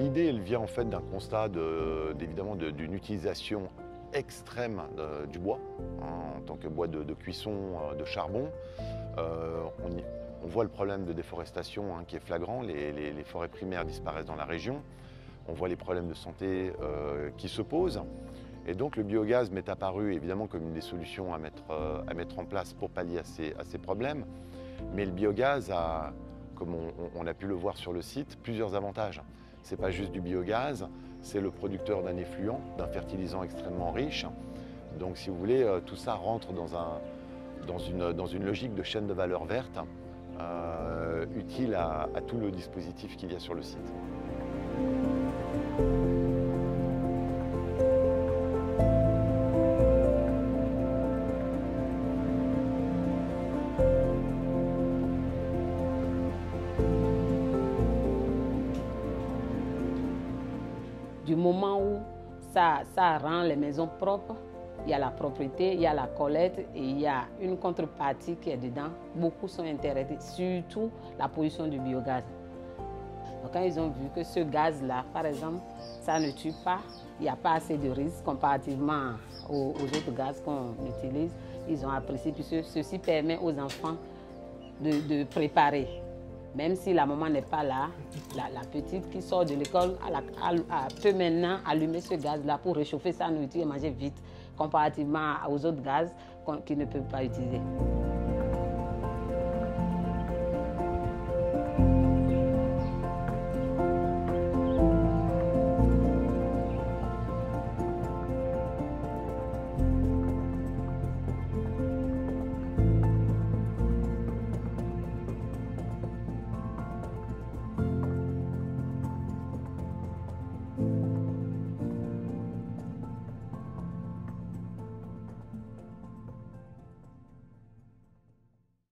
L'idée, elle vient en fait d'un constat d'une utilisation extrême du bois, hein, en tant que bois de, cuisson, euh, de charbon. Euh, on, voit le problème de déforestation hein, qui est flagrant, les, forêts primaires disparaissent dans la région, on voit les problèmes de santé euh, qui se posent. Et donc le biogaz m'est apparu évidemment comme une des solutions à mettre, à mettre en place pour pallier à ces, problèmes. Mais le biogaz a, comme on, a pu le voir sur le site, plusieurs avantages. Ce n'est pas juste du biogaz, c'est le producteur d'un effluent, d'un fertilisant extrêmement riche. Donc si vous voulez, euh, tout ça rentre dans, une, logique de chaîne de valeur verte euh, utile à tout le dispositif qu'il y a sur le site. Du moment où ça, ça rend les maisons propres, il y a la propriété, il y a la collecte et il y a une contrepartie qui est dedans. Beaucoup sont intéressés, surtout la pollution du biogaz. Donc quand ils ont vu que ce gaz-là, par exemple, ça ne tue pas, il n'y a pas assez de risques comparativement aux, autres gaz qu'on utilise, ils ont apprécié puisque ceci permet aux enfants de préparer même si la maman n'est pas là, la, petite qui sort de l'école peut maintenant allumer ce gaz-là pour réchauffer sa nourriture et manger vite, comparativement aux autres gaz qu'ils ne peuvent pas utiliser.